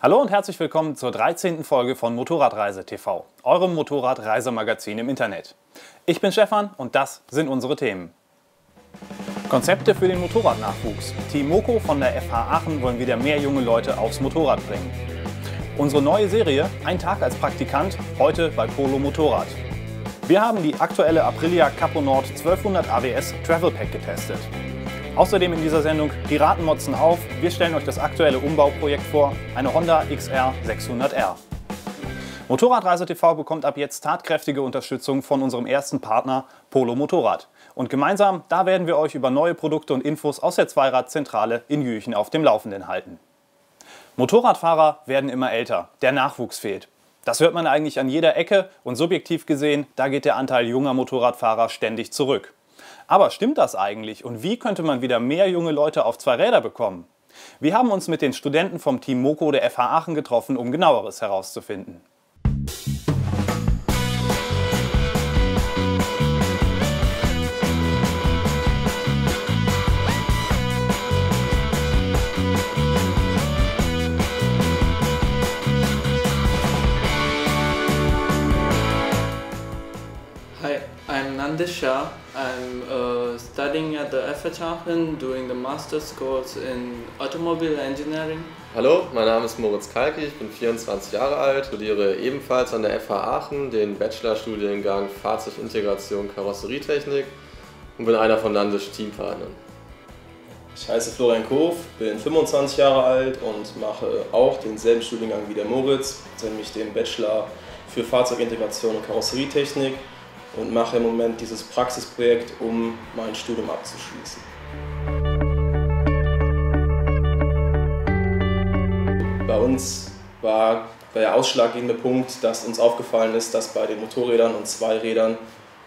Hallo und herzlich willkommen zur 13. Folge von Motorradreise TV, eurem Motorradreisemagazin im Internet. Ich bin Stefan und das sind unsere Themen. Konzepte für den Motorradnachwuchs. Team Moko von der FH Aachen wollen wieder mehr junge Leute aufs Motorrad bringen. Unsere neue Serie Ein Tag als Praktikant, heute bei Polo Motorrad. Wir haben die aktuelle Aprilia Capo Nord 1200 AWS Travel Pack getestet. Außerdem in dieser Sendung Piraten motzen auf. Wir stellen euch das aktuelle Umbauprojekt vor, eine Honda XR 600R. Motorradreise TV bekommt ab jetzt tatkräftige Unterstützung von unserem ersten Partner Polo Motorrad. Und gemeinsam, da werden wir euch über neue Produkte und Infos aus der Zweiradzentrale in Jüchen auf dem Laufenden halten. Motorradfahrer werden immer älter, der Nachwuchs fehlt. Das hört man eigentlich an jeder Ecke und subjektiv gesehen, da geht der Anteil junger Motorradfahrer ständig zurück. Aber stimmt das eigentlich und wie könnte man wieder mehr junge Leute auf zwei Räder bekommen? Wir haben uns mit den Studenten vom Team Moko der FH Aachen getroffen, um genaueres herauszufinden. Hi, I'm Nandish Shah. I'm uh, studying at the FH Aachen doing the master's course in automobile engineering. Hallo, mein Name ist Moritz Kalki, ich bin 24 Jahre alt, studiere ebenfalls an der FH Aachen den Bachelorstudiengang Fahrzeugintegration Karosserietechnik und bin einer von Nandisch Teampartnern. Ich heiße Florian Kof, bin 25 Jahre alt und mache auch denselben Studiengang wie der Moritz, nämlich den Bachelor für Fahrzeugintegration und Karosserietechnik und mache im Moment dieses Praxisprojekt, um mein Studium abzuschließen. Bei uns war der ausschlaggebende Punkt, dass uns aufgefallen ist, dass bei den Motorrädern und Zweirädern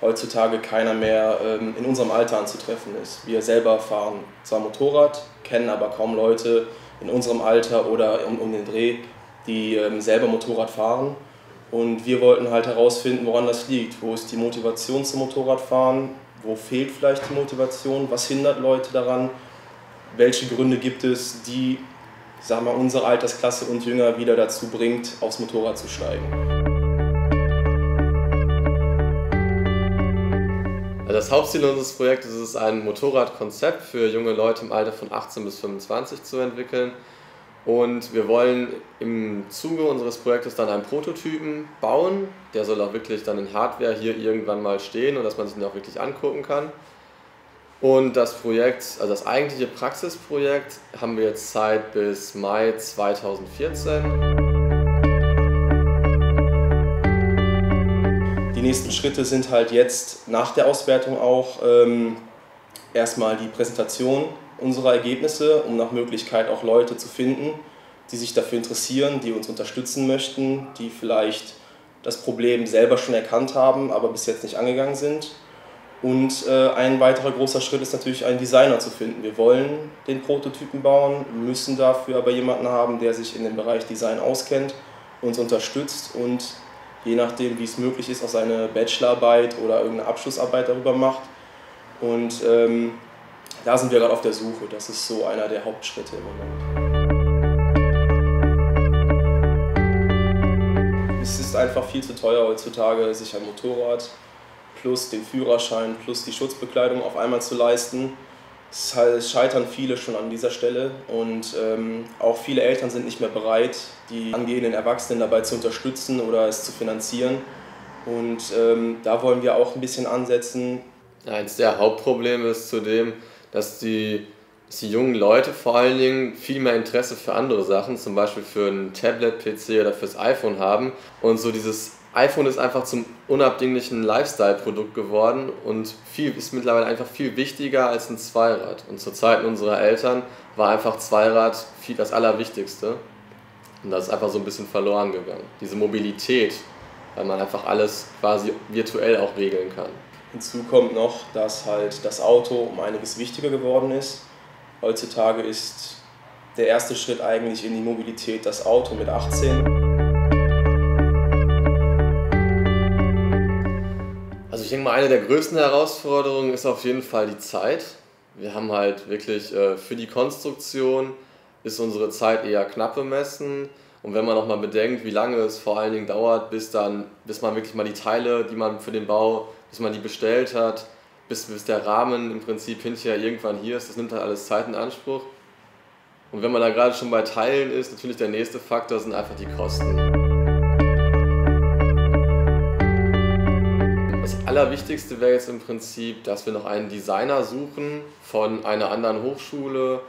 heutzutage keiner mehr ähm, in unserem Alter anzutreffen ist. Wir selber fahren zwar Motorrad, kennen aber kaum Leute in unserem Alter oder um, um den Dreh, die ähm, selber Motorrad fahren. Und wir wollten halt herausfinden, woran das liegt. Wo ist die Motivation zum Motorradfahren? Wo fehlt vielleicht die Motivation? Was hindert Leute daran? Welche Gründe gibt es, die sagen wir, unsere Altersklasse und Jünger wieder dazu bringt, aufs Motorrad zu steigen? Also das Hauptziel unseres Projektes ist es, ein Motorradkonzept für junge Leute im Alter von 18 bis 25 zu entwickeln. Und wir wollen im Zuge unseres Projektes dann einen Prototypen bauen. Der soll auch wirklich dann in Hardware hier irgendwann mal stehen und dass man sich den auch wirklich angucken kann. Und das Projekt, also das eigentliche Praxisprojekt, haben wir jetzt Zeit bis Mai 2014. Die nächsten Schritte sind halt jetzt nach der Auswertung auch ähm, erstmal die Präsentation unserer Ergebnisse, um nach Möglichkeit auch Leute zu finden, die sich dafür interessieren, die uns unterstützen möchten, die vielleicht das Problem selber schon erkannt haben, aber bis jetzt nicht angegangen sind. Und äh, ein weiterer großer Schritt ist natürlich, einen Designer zu finden. Wir wollen den Prototypen bauen, müssen dafür aber jemanden haben, der sich in dem Bereich Design auskennt, uns unterstützt und je nachdem, wie es möglich ist, auch seine Bachelorarbeit oder irgendeine Abschlussarbeit darüber macht. Und ähm, da sind wir gerade auf der Suche. Das ist so einer der Hauptschritte im Moment. Es ist einfach viel zu teuer heutzutage, sich ein Motorrad plus den Führerschein plus die Schutzbekleidung auf einmal zu leisten. Es scheitern viele schon an dieser Stelle und ähm, auch viele Eltern sind nicht mehr bereit, die angehenden Erwachsenen dabei zu unterstützen oder es zu finanzieren. Und ähm, da wollen wir auch ein bisschen ansetzen. Eins der Hauptprobleme ist zudem, dass die, dass die jungen Leute vor allen Dingen viel mehr Interesse für andere Sachen, zum Beispiel für ein Tablet-PC oder fürs iPhone haben. Und so dieses iPhone ist einfach zum unabdinglichen Lifestyle-Produkt geworden und viel, ist mittlerweile einfach viel wichtiger als ein Zweirad. Und zu Zeiten unserer Eltern war einfach Zweirad viel das Allerwichtigste. Und das ist einfach so ein bisschen verloren gegangen. Diese Mobilität, weil man einfach alles quasi virtuell auch regeln kann. Hinzu kommt noch, dass halt das Auto um einiges wichtiger geworden ist. Heutzutage ist der erste Schritt eigentlich in die Mobilität das Auto mit 18. Also ich denke mal, eine der größten Herausforderungen ist auf jeden Fall die Zeit. Wir haben halt wirklich äh, für die Konstruktion ist unsere Zeit eher knapp bemessen Und wenn man noch mal bedenkt, wie lange es vor allen Dingen dauert, bis dann, bis man wirklich mal die Teile, die man für den Bau, bis man die bestellt hat, bis, bis der Rahmen im Prinzip hinterher irgendwann hier ist, das nimmt halt alles Zeit in Anspruch. Und wenn man da gerade schon bei Teilen ist, natürlich der nächste Faktor sind einfach die Kosten. Das Allerwichtigste wäre jetzt im Prinzip, dass wir noch einen Designer suchen von einer anderen Hochschule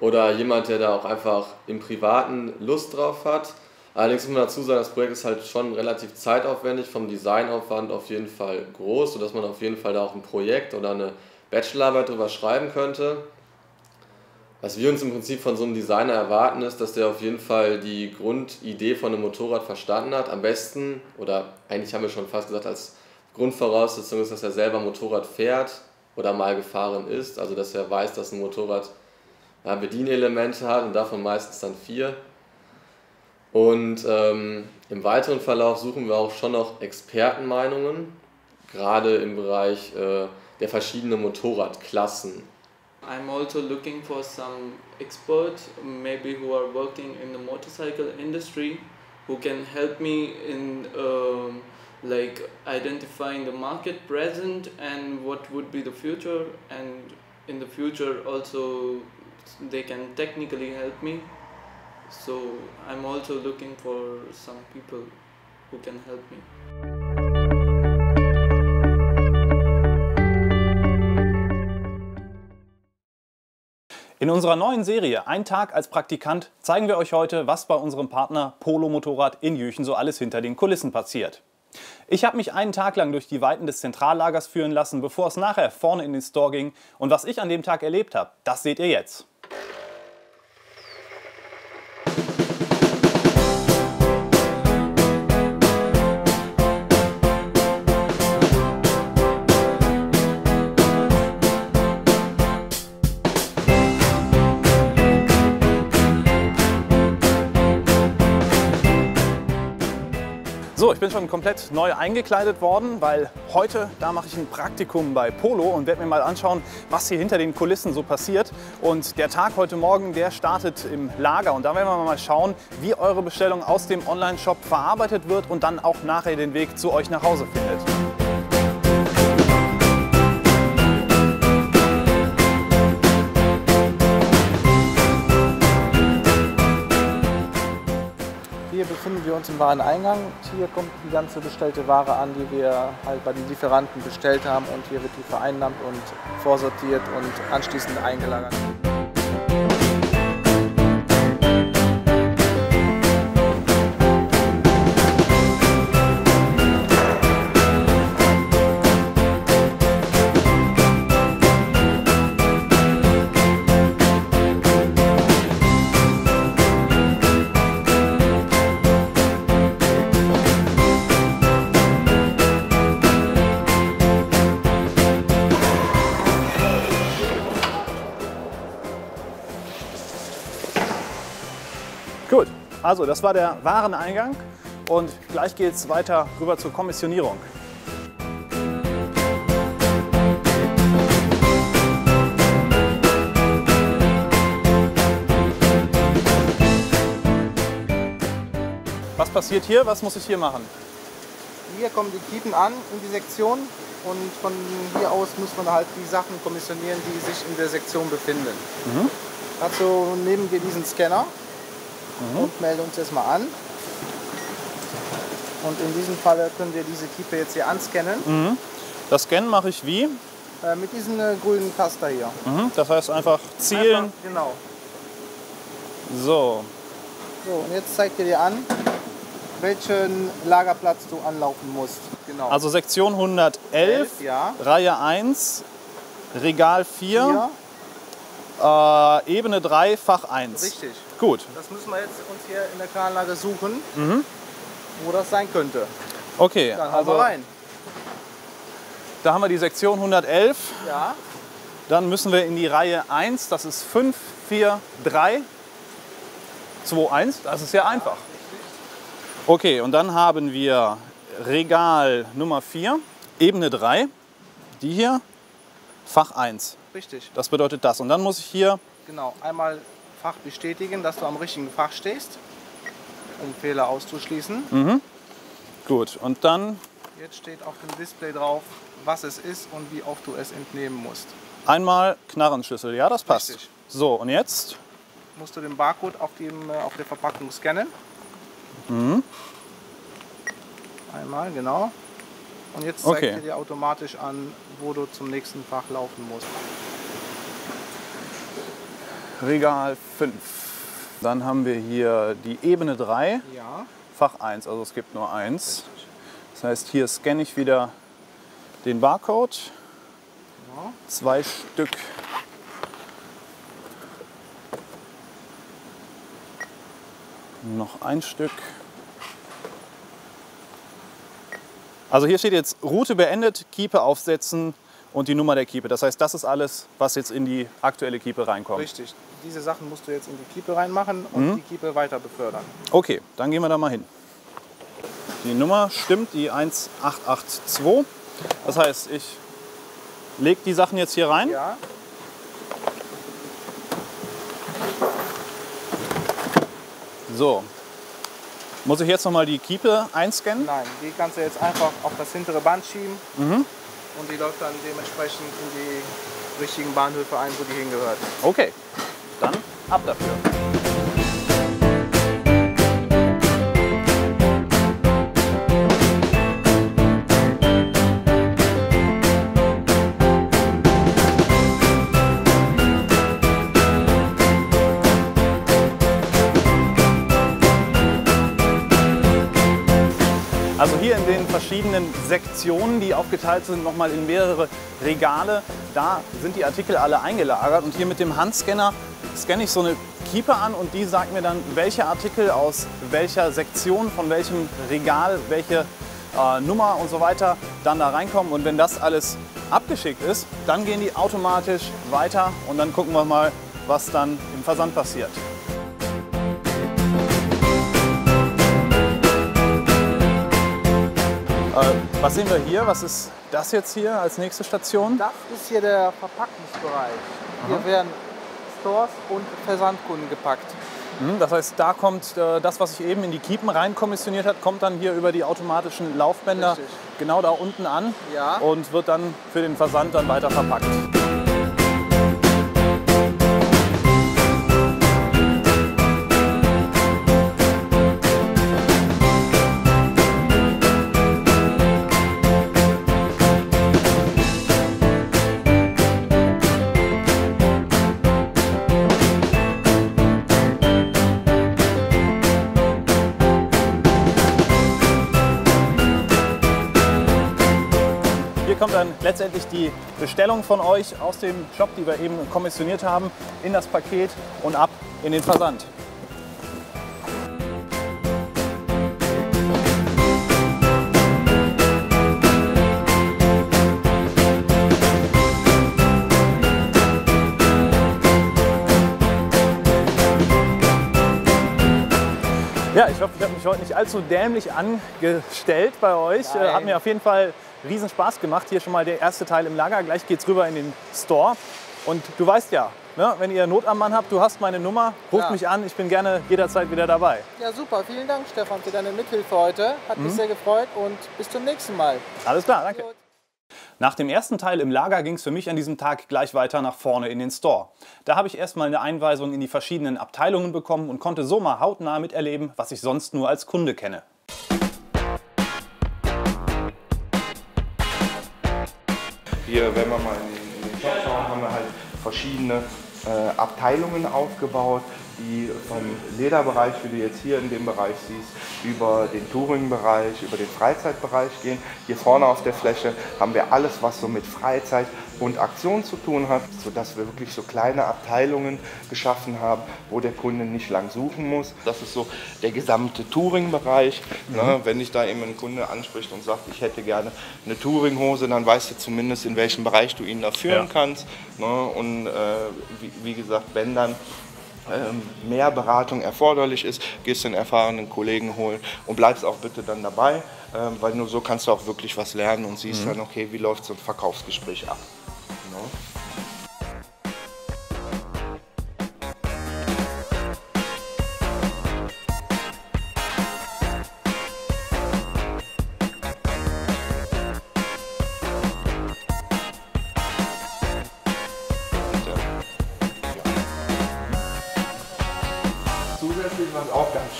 oder jemand, der da auch einfach im Privaten Lust drauf hat. Allerdings muss man dazu sagen, das Projekt ist halt schon relativ zeitaufwendig, vom Designaufwand auf jeden Fall groß, sodass man auf jeden Fall da auch ein Projekt oder eine Bachelorarbeit drüber schreiben könnte. Was wir uns im Prinzip von so einem Designer erwarten, ist, dass der auf jeden Fall die Grundidee von einem Motorrad verstanden hat. Am besten, oder eigentlich haben wir schon fast gesagt, als Grundvoraussetzung ist, dass er selber Motorrad fährt oder mal gefahren ist. Also dass er weiß, dass ein Motorrad ja, Bedienelemente hat und davon meistens dann vier. Und ähm, im weiteren Verlauf suchen wir auch schon noch Expertenmeinungen, gerade im Bereich äh, der verschiedenen Motorradklassen. I'm also looking for some experts, maybe who are working in the motorcycle industry, who can help me in um, like identifying the market present and what would be the future, and in the future also they can technically help me. So I'm also looking for some people who can help me. In unserer neuen Serie Ein Tag als Praktikant zeigen wir euch heute, was bei unserem Partner Polo Motorrad in Jüchen so alles hinter den Kulissen passiert. Ich habe mich einen Tag lang durch die Weiten des Zentrallagers führen lassen, bevor es nachher vorne in den Store ging. Und was ich an dem Tag erlebt habe, das seht ihr jetzt. Ich bin schon komplett neu eingekleidet worden, weil heute, da mache ich ein Praktikum bei Polo und werde mir mal anschauen, was hier hinter den Kulissen so passiert. Und der Tag heute Morgen, der startet im Lager und da werden wir mal schauen, wie eure Bestellung aus dem Online-Shop verarbeitet wird und dann auch nachher den Weg zu euch nach Hause findet. Befinden wir uns im Wareneingang. Hier kommt die ganze bestellte Ware an, die wir halt bei den Lieferanten bestellt haben. Und hier wird die vereinnahmt und vorsortiert und anschließend eingelagert. Gut, also das war der Wareneingang und gleich geht es weiter rüber zur Kommissionierung. Was passiert hier? Was muss ich hier machen? Hier kommen die Kiepen an in die Sektion und von hier aus muss man halt die Sachen kommissionieren, die sich in der Sektion befinden. Dazu nehmen wir diesen Scanner und melden uns erstmal an. Und in diesem Fall können wir diese Kiepe jetzt hier anscannen Das Scannen mache ich wie? äh, mit diesem äh, grünen Taster hier. Mhm, Das heißt einfach zielen. Einfach, genau. So, So, und jetzt zeigt er dir an, welchen Lagerplatz du anlaufen musst. Genau. also Sektion 111, Elf, ja. Reihe 1, Regal 4, Hier, äh, Ebene 3, Fach 1. richtig. Gut, Das müssen wir jetzt uns hier in der Kranlage suchen, wo das sein könnte. okay. Dann also rein. da haben wir die Sektion 111. Ja, Dann müssen wir in die Reihe 1, das ist 5, 4, 3, 2, 1. Das ist ja einfach. Okay, und dann haben wir Regal Nummer 4, Ebene 3, die hier, Fach 1. richtig. Das bedeutet das. Und dann muss ich hier, Genau. Einmal Fach bestätigen, dass du am richtigen Fach stehst. um Fehler auszuschließen. Gut, und dann Jetzt steht auf dem Display drauf, was es ist und wie oft du es entnehmen musst. einmal Knarrenschlüssel. Ja, das passt. Richtig. So, und jetzt? Musst du den Barcode auf, dem, äh, auf der Verpackung scannen. Einmal, genau. Und jetzt zeigt Okay. er dir automatisch an, wo du zum nächsten Fach laufen musst. Regal 5. Dann haben wir hier die Ebene 3, Ja, Fach 1, also es gibt nur eins. Das heißt, hier scanne ich wieder den Barcode. genau. Zwei Stück. Noch ein Stück. Also hier steht jetzt Route beendet, Kiepe aufsetzen und die Nummer der Kiepe. Das heißt, das ist alles, was jetzt in die aktuelle Kiepe reinkommt. Richtig. Diese Sachen musst du jetzt in die Kiepe reinmachen und die Kiepe weiter befördern. Okay, dann gehen wir da mal hin. Die Nummer stimmt, die 1882. Das heißt, ich lege die Sachen jetzt hier rein. Ja, So. Muss ich jetzt noch mal die Kiepe einscannen? nein, die kannst du jetzt einfach auf das hintere Band schieben und die läuft dann dementsprechend in die richtigen Bahnhöfe ein, wo die hingehört. Okay, dann ab dafür. Also hier in den verschiedenen Sektionen, die aufgeteilt sind, nochmal in mehrere Regale, da sind die Artikel alle eingelagert. Und hier mit dem Handscanner scanne ich so eine Kiepe an und die sagt mir dann, welche Artikel aus welcher Sektion, von welchem Regal, welche äh, Nummer und so weiter dann da reinkommen. Und wenn das alles abgeschickt ist, dann gehen die automatisch weiter und dann gucken wir mal, was dann im Versand passiert. Was sehen wir hier? Was ist das jetzt hier als nächste Station? Das ist hier der Verpackungsbereich. Hier werden Stores und Versandkunden gepackt. Hm, Das heißt, da kommt äh, das, was ich eben in die Kiepen reinkommissioniert hat, kommt dann hier über die automatischen Laufbänder Richtig. genau da unten an Ja. und wird dann für den Versand dann weiter verpackt. Letztendlich die Bestellung von euch aus dem Shop, die wir eben kommissioniert haben, in das Paket und ab in den Versand. Ja, ich hoffe, ich habe mich heute nicht allzu dämlich angestellt bei euch. Äh, Nein. Hat mir auf jeden Fall riesen Spaß gemacht. Hier schon mal der erste Teil im Lager. Gleich geht's rüber in den Store. Und du weißt ja, ne, wenn ihr Not am Mann habt, du hast meine Nummer, ruft Ja. mich an. Ich bin gerne jederzeit wieder dabei. Ja, super. Vielen Dank, Stefan, für deine Mithilfe heute. Hat mich sehr gefreut und bis zum nächsten Mal. Alles klar, danke. Gut. Nach dem ersten Teil im Lager ging es für mich an diesem Tag gleich weiter nach vorne in den Store. Da habe ich erstmal eine Einweisung in die verschiedenen Abteilungen bekommen und konnte so mal hautnah miterleben, was ich sonst nur als Kunde kenne. Hier, wenn wir mal in den, Shop schauen, haben wir halt verschiedene äh, Abteilungen aufgebaut, die vom Lederbereich, wie du jetzt hier in dem Bereich siehst, über den Touring-Bereich, über den Freizeitbereich gehen. Hier vorne auf der Fläche haben wir alles, was so mit Freizeit und Aktion zu tun hat, sodass wir wirklich so kleine Abteilungen geschaffen haben, wo der Kunde nicht lang suchen muss. Das ist so der gesamte Touring-Bereich. Ne? Wenn dich da eben ein Kunde anspricht und sagt, ich hätte gerne eine Touringhose, dann weißt du zumindest, in welchem Bereich du ihn da führen Ja. kannst. Ne? Und äh, wie, wie gesagt, wenn dann mehr Beratung erforderlich ist, gehst du einen erfahrenen Kollegen holen und bleibst auch bitte dann dabei, ähm, weil nur so kannst du auch wirklich was lernen und siehst dann, okay, wie läuft so ein Verkaufsgespräch ab. Ne?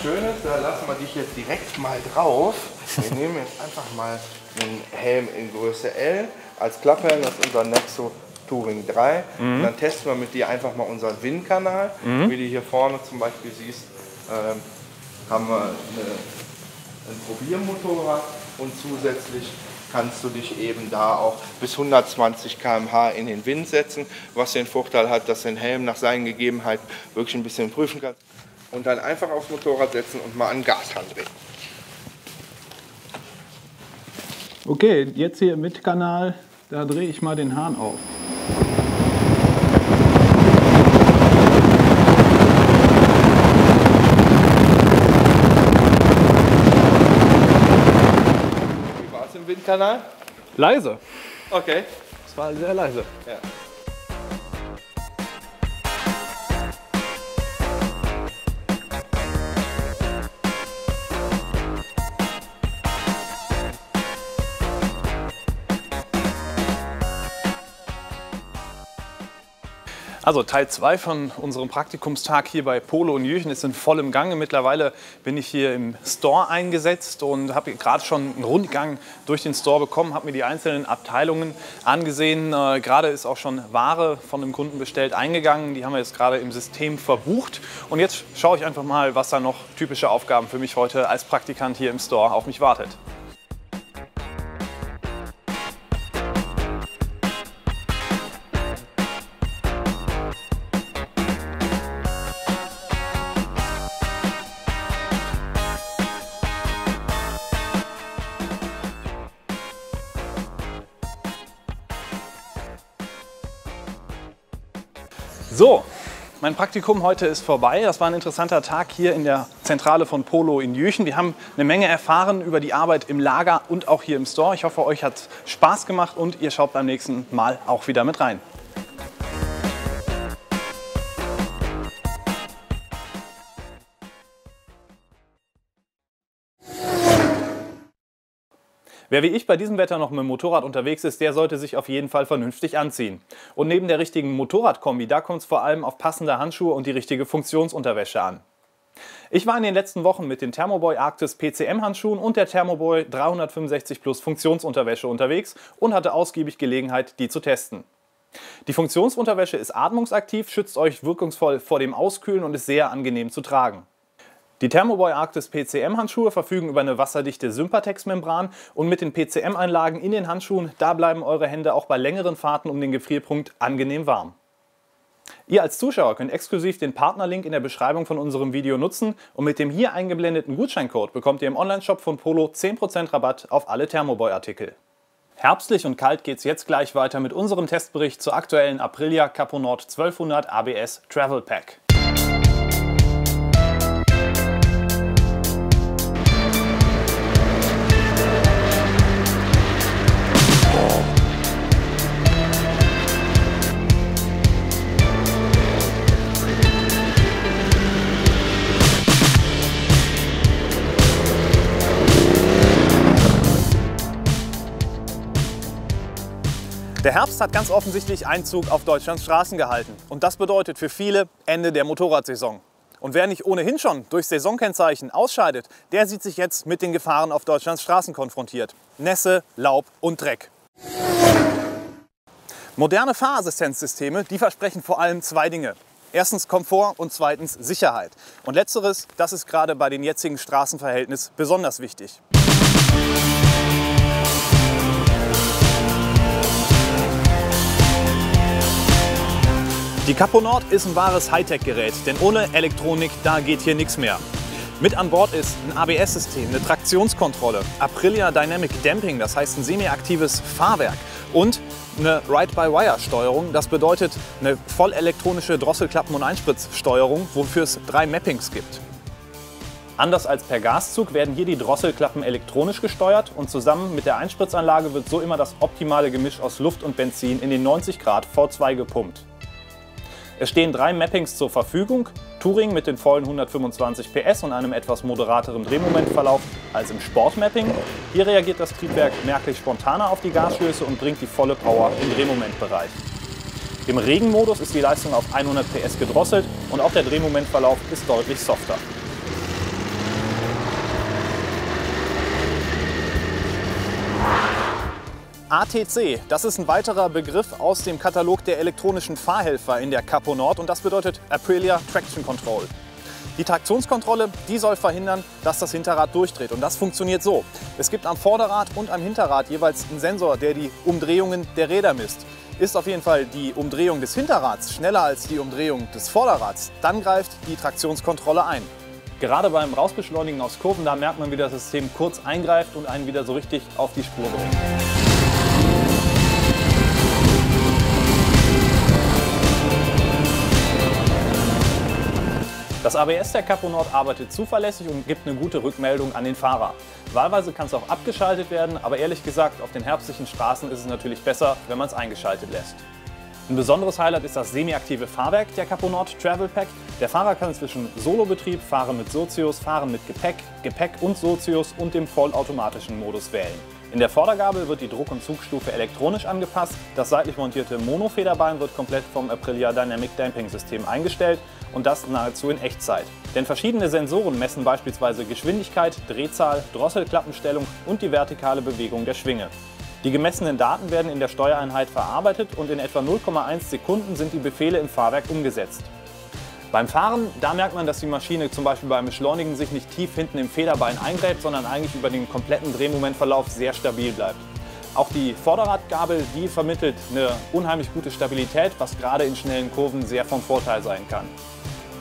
Schönes, da lassen wir dich jetzt direkt mal drauf. Wir nehmen jetzt einfach mal einen Helm in Größe L als Klapphelm, das ist unser Nexo Touring 3. Und dann testen wir mit dir einfach mal unseren Windkanal. Wie du hier vorne zum Beispiel siehst, ähm, haben wir eine, ein Probiermotorrad und zusätzlich kannst du dich eben da auch bis 120 km/h in den Wind setzen, was den Vorteil hat, dass du den Helm nach seinen Gegebenheiten wirklich ein bisschen prüfen kannst. Und dann einfach aufs Motorrad setzen und mal an Gas drehen. Okay, jetzt hier im Mitkanal, da drehe ich mal den Hahn auf. Wie war es im Windkanal? Leise. Okay. Es war sehr leise. Ja. Also Teil 2 von unserem Praktikumstag hier bei Polo und Jüchen ist in vollem Gange. Mittlerweile bin ich hier im Store eingesetzt und habe gerade schon einen Rundgang durch den Store bekommen, habe mir die einzelnen Abteilungen angesehen. Äh, gerade ist auch schon Ware von dem Kunden bestellt eingegangen. Die haben wir jetzt gerade im System verbucht. Und jetzt schaue ich einfach mal, was da noch typische Aufgaben für mich heute als Praktikant hier im Store auf mich wartet. Mein Praktikum heute ist vorbei. Das war ein interessanter Tag hier in der Zentrale von Polo in Jüchen. Wir haben eine Menge erfahren über die Arbeit im Lager und auch hier im Store. Ich hoffe, euch hat Spaß gemacht und ihr schaut beim nächsten Mal auch wieder mit rein. Wer wie ich bei diesem Wetter noch mit dem Motorrad unterwegs ist, der sollte sich auf jeden Fall vernünftig anziehen. Und neben der richtigen Motorradkombi, da kommt es vor allem auf passende Handschuhe und die richtige Funktionsunterwäsche an. Ich war in den letzten Wochen mit den Thermoboy Arctis PCM Handschuhen und der Thermoboy 365 Plus Funktionsunterwäsche unterwegs und hatte ausgiebig Gelegenheit, die zu testen. Die Funktionsunterwäsche ist atmungsaktiv, schützt euch wirkungsvoll vor dem Auskühlen und ist sehr angenehm zu tragen. Die Thermoboy Arctis PCM-Handschuhe verfügen über eine wasserdichte Sympatex-Membran und mit den PCM-Einlagen in den Handschuhen, da bleiben eure Hände auch bei längeren Fahrten um den Gefrierpunkt angenehm warm. Ihr als Zuschauer könnt exklusiv den Partnerlink in der Beschreibung von unserem Video nutzen und mit dem hier eingeblendeten Gutscheincode bekommt ihr im Onlineshop von Polo 10% Rabatt auf alle Thermoboy-Artikel. Herbstlich und kalt geht's jetzt gleich weiter mit unserem Testbericht zur aktuellen Aprilia Caponord 1200 ABS Travel Pack. Der Herbst hat ganz offensichtlich Einzug auf Deutschlands Straßen gehalten. Und das bedeutet für viele Ende der Motorradsaison. Und wer nicht ohnehin schon durch Saisonkennzeichen ausscheidet, der sieht sich jetzt mit den Gefahren auf Deutschlands Straßen konfrontiert. Nässe, Laub und Dreck. Moderne Fahrassistenzsysteme, die versprechen vor allem zwei Dinge. Erstens Komfort und zweitens Sicherheit. Und letzteres, das ist gerade bei den jetzigen Straßenverhältnissen besonders wichtig. Die Caponord ist ein wahres Hightech-Gerät, denn ohne Elektronik, da geht hier nichts mehr. Mit an Bord ist ein ABS-System, eine Traktionskontrolle, Aprilia Dynamic Damping, das heißt ein semi-aktives Fahrwerk und eine Ride-by-Wire-Steuerung. Das bedeutet eine voll elektronische Drosselklappen- und Einspritzsteuerung, wofür es drei Mappings gibt. Anders als per Gaszug werden hier die Drosselklappen elektronisch gesteuert und zusammen mit der Einspritzanlage wird so immer das optimale Gemisch aus Luft und Benzin in den 90 Grad V2 gepumpt. Es stehen drei Mappings zur Verfügung. Touring mit den vollen 125 PS und einem etwas moderateren Drehmomentverlauf als im Sportmapping. Hier reagiert das Triebwerk merklich spontaner auf die Gasstöße und bringt die volle Power im Drehmomentbereich. Im Regenmodus ist die Leistung auf 100 PS gedrosselt und auch der Drehmomentverlauf ist deutlich softer. ATC, das ist ein weiterer Begriff aus dem Katalog der elektronischen Fahrhelfer in der Capo Nord und das bedeutet Aprilia Traction Control. Die Traktionskontrolle, die soll verhindern, dass das Hinterrad durchdreht und das funktioniert so. Es gibt am Vorderrad und am Hinterrad jeweils einen Sensor, der die Umdrehungen der Räder misst. Ist auf jeden Fall die Umdrehung des Hinterrads schneller als die Umdrehung des Vorderrads, dann greift die Traktionskontrolle ein. Gerade beim Rausbeschleunigen aus Kurven, da merkt man, wie das System kurz eingreift und einen wieder so richtig auf die Spur bringt. Das ABS der Capo Nord arbeitet zuverlässig und gibt eine gute Rückmeldung an den Fahrer. Wahlweise kann es auch abgeschaltet werden, aber ehrlich gesagt, auf den herbstlichen Straßen ist es natürlich besser, wenn man es eingeschaltet lässt. Ein besonderes Highlight ist das semi-aktive Fahrwerk der Capo Nord Travel Pack. Der Fahrer kann zwischen Solobetrieb, Fahren mit Sozius, Fahren mit Gepäck, Gepäck und Sozius und dem vollautomatischen Modus wählen. In der Vordergabel wird die Druck- und Zugstufe elektronisch angepasst. Das seitlich montierte Monofederbein wird komplett vom Aprilia Dynamic Damping System eingestellt und das nahezu in Echtzeit. Denn verschiedene Sensoren messen beispielsweise Geschwindigkeit, Drehzahl, Drosselklappenstellung und die vertikale Bewegung der Schwinge. Die gemessenen Daten werden in der Steuereinheit verarbeitet und in etwa 0,1 Sekunden sind die Befehle im Fahrwerk umgesetzt. Beim Fahren, da merkt man, dass die Maschine zum Beispiel beim Beschleunigen sich nicht tief hinten im Federbein eingräbt, sondern eigentlich über den kompletten Drehmomentverlauf sehr stabil bleibt. Auch die Vorderradgabel, die vermittelt eine unheimlich gute Stabilität, was gerade in schnellen Kurven sehr von Vorteil sein kann.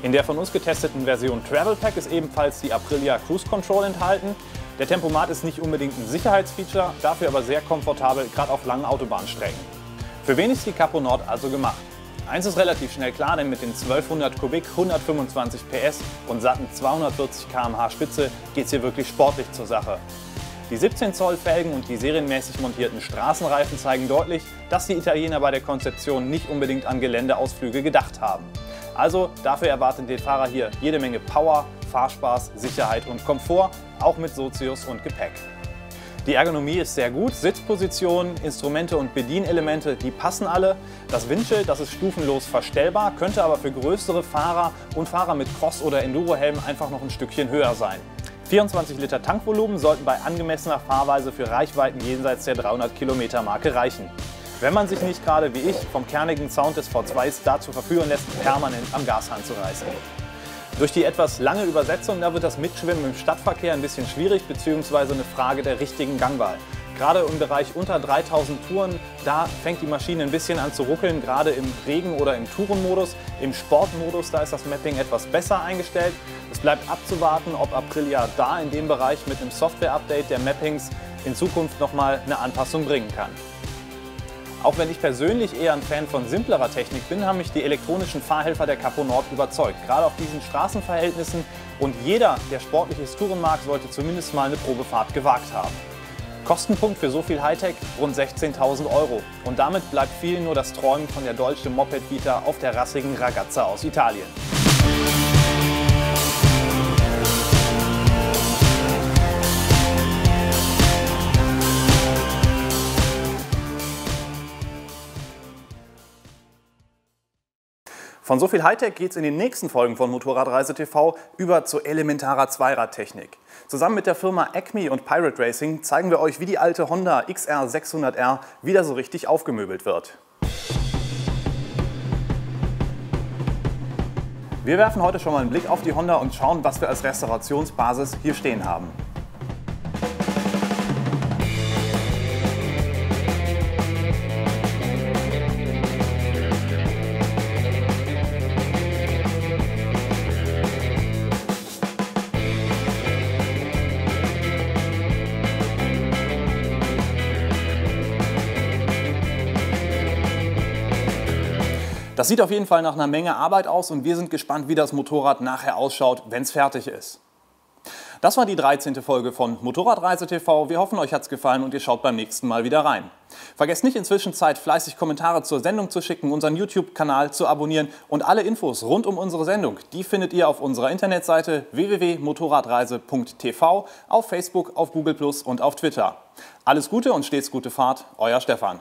In der von uns getesteten Version Travel Pack ist ebenfalls die Aprilia Cruise Control enthalten. Der Tempomat ist nicht unbedingt ein Sicherheitsfeature, dafür aber sehr komfortabel, gerade auf langen Autobahnstrecken. Für wen ist die Capo Nord also gemacht? Eins ist relativ schnell klar, denn mit den 1200 Kubik, 125 PS und satten 240 km/h Spitze geht es hier wirklich sportlich zur Sache. Die 17 Zoll Felgen und die serienmäßig montierten Straßenreifen zeigen deutlich, dass die Italiener bei der Konzeption nicht unbedingt an Geländeausflüge gedacht haben. Also dafür erwartet den Fahrer hier jede Menge Power, Fahrspaß, Sicherheit und Komfort, auch mit Sozius und Gepäck. Die Ergonomie ist sehr gut, Sitzpositionen, Instrumente und Bedienelemente, die passen alle. Das Windschild, das ist stufenlos verstellbar, könnte aber für größere Fahrer und Fahrer mit Cross- oder Endurohelm einfach noch ein Stückchen höher sein. 24 Liter Tankvolumen sollten bei angemessener Fahrweise für Reichweiten jenseits der 300 Kilometer Marke reichen. Wenn man sich nicht gerade wie ich vom kernigen Sound des V2s dazu verführen lässt, permanent am Gashahn zu reißen. Durch die etwas lange Übersetzung, da wird das Mitschwimmen im Stadtverkehr ein bisschen schwierig bzw. eine Frage der richtigen Gangwahl. Gerade im Bereich unter 3000 Touren, da fängt die Maschine ein bisschen an zu ruckeln, gerade im Regen- oder im Tourenmodus. Im Sportmodus, da ist das Mapping etwas besser eingestellt. Es bleibt abzuwarten, ob Aprilia da in dem Bereich mit einem Software-Update der Mappings in Zukunft nochmal eine Anpassung bringen kann. Auch wenn ich persönlich eher ein Fan von simplerer Technik bin, haben mich die elektronischen Fahrhelfer der Capo Nord überzeugt. Gerade auf diesen Straßenverhältnissen und jeder, der sportliches Touren mag, sollte zumindest mal eine Probefahrt gewagt haben. Kostenpunkt für so viel Hightech rund 16.000 Euro. Und damit bleibt vielen nur das Träumen von der Dolce Moped Vita auf der rassigen Ragazza aus Italien. Von so viel Hightech geht es in den nächsten Folgen von Motorradreise TV über zu elementarer Zweiradtechnik. Zusammen mit der Firma Acme und Pirate Racing zeigen wir euch, wie die alte Honda XR 600R wieder so richtig aufgemöbelt wird. Wir werfen heute schon mal einen Blick auf die Honda und schauen, was wir als Restaurationsbasis hier stehen haben. Das sieht auf jeden Fall nach einer Menge Arbeit aus und wir sind gespannt, wie das Motorrad nachher ausschaut, wenn es fertig ist. Das war die 13. Folge von Motorradreise TV. Wir hoffen, euch hat es gefallen und ihr schaut beim nächsten Mal wieder rein. Vergesst nicht inzwischen Zeit, fleißig Kommentare zur Sendung zu schicken, unseren YouTube-Kanal zu abonnieren und alle Infos rund um unsere Sendung, die findet ihr auf unserer Internetseite www.motorradreise.tv, auf Facebook, auf Google Plus und auf Twitter. Alles Gute und stets gute Fahrt, euer Stefan.